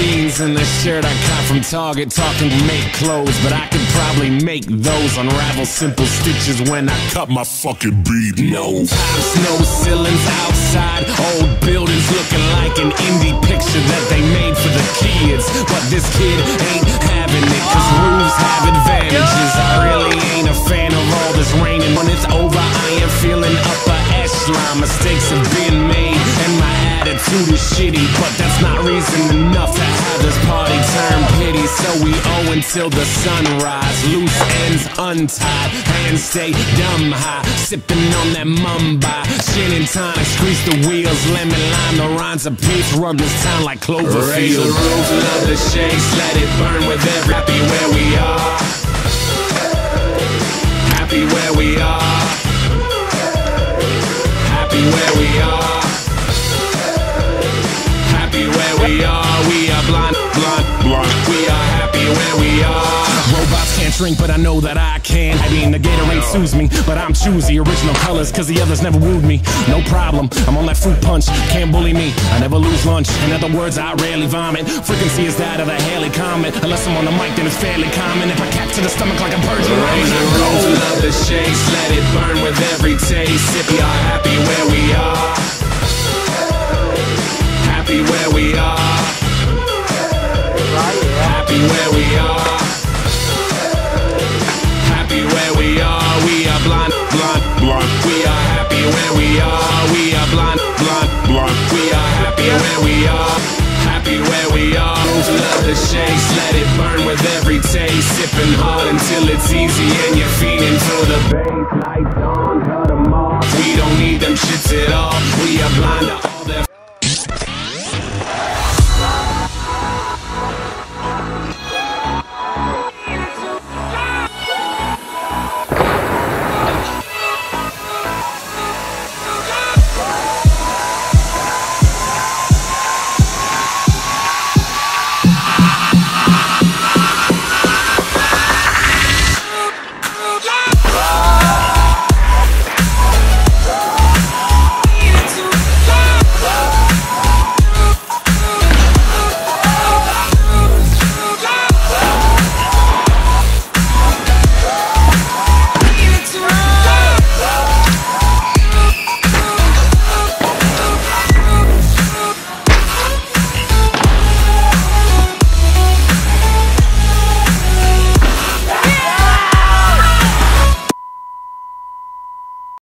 J's and the shirt I got from Target talking to make clothes, but I could probably make those unravel simple stitches when I cut my fucking beat nose. Tops, no ceilings outside, old buildings looking like an indie picture that they made for the kids. But this kid ain't having it, cause roofs have advantages. I really ain't a fan of all this raining. When it's over, I am feeling upper echelon. Mistakes have been made, and my attitude is shitty. But that's not reason enough to have this party turn pity. So we owe until the sunrise. Loose ends untied, hands stay dumb high. Sipping on that mumbai. Gin and tonic, grease the wheels. Lemon lime, the rinds of peach. Rub this town like Cloverfield. Raise the roof, love the shakes. Let it burn with every happy where we are. We are. We are blind, blind, blind. We are happy where we are. Robots can't drink, but I know that I can. I mean, the Gatorade soothes me, but I'm choosy. Original colors, cause the others never wooed me. No problem, I'm on that fruit punch. Can't bully me, I never lose lunch. In other words, I rarely vomit. Frequency is that of the Haley Comet. Unless I'm on the mic, then it's fairly common. If I capture the stomach like a virgin the roof, love the shakes. Let it burn with every taste. If we are happy where we are. Happy where we are. We are blind, blind, blind. We are happy where we are. We are blind, blind, blind. We are happy where we are. Happy where we are. Love the shakes, let it burn with every taste. Sipping hard until it's easy and you're feeding for the bass. Lights on, cut 'em off. We don't need them shits at all. We are blind to all